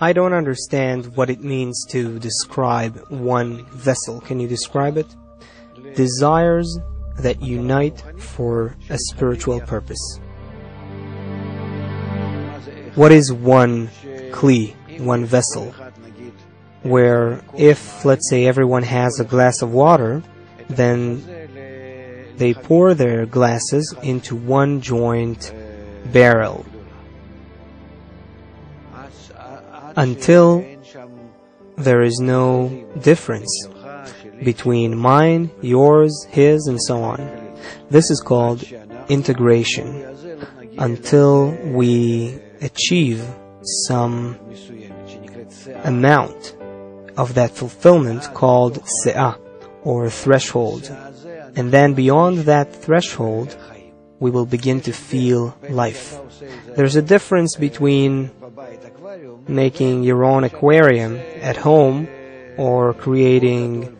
I don't understand what it means to describe one vessel. Can you describe it? Desires that unite for a spiritual purpose. What is one kli, one vessel? Where if, let's say, everyone has a glass of water, then they pour their glasses into one joint barrel until there is no difference between mine, yours, his, and so on. This is called integration until we achieve some amount of that fulfillment called se'ah or threshold. And then beyond that threshold, we will begin to feel life. There's a difference between making your own aquarium at home or creating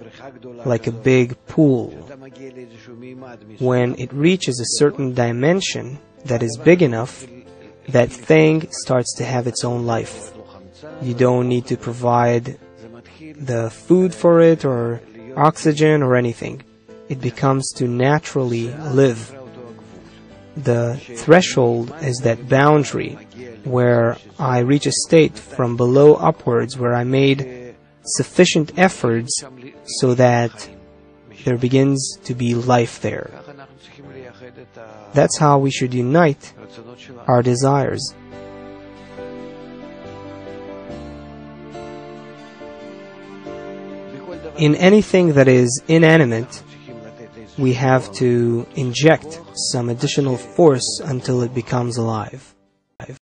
like a big pool. When it reaches a certain dimension that is big enough, that thing starts to have its own life. You don't need to provide the food for it or oxygen or anything. It becomes to naturally live. The threshold is that boundary where I reach a state from below upwards where I made sufficient efforts so that there begins to be life there. That's how we should unite our desires. In anything that is inanimate, we have to inject some additional force until it becomes alive.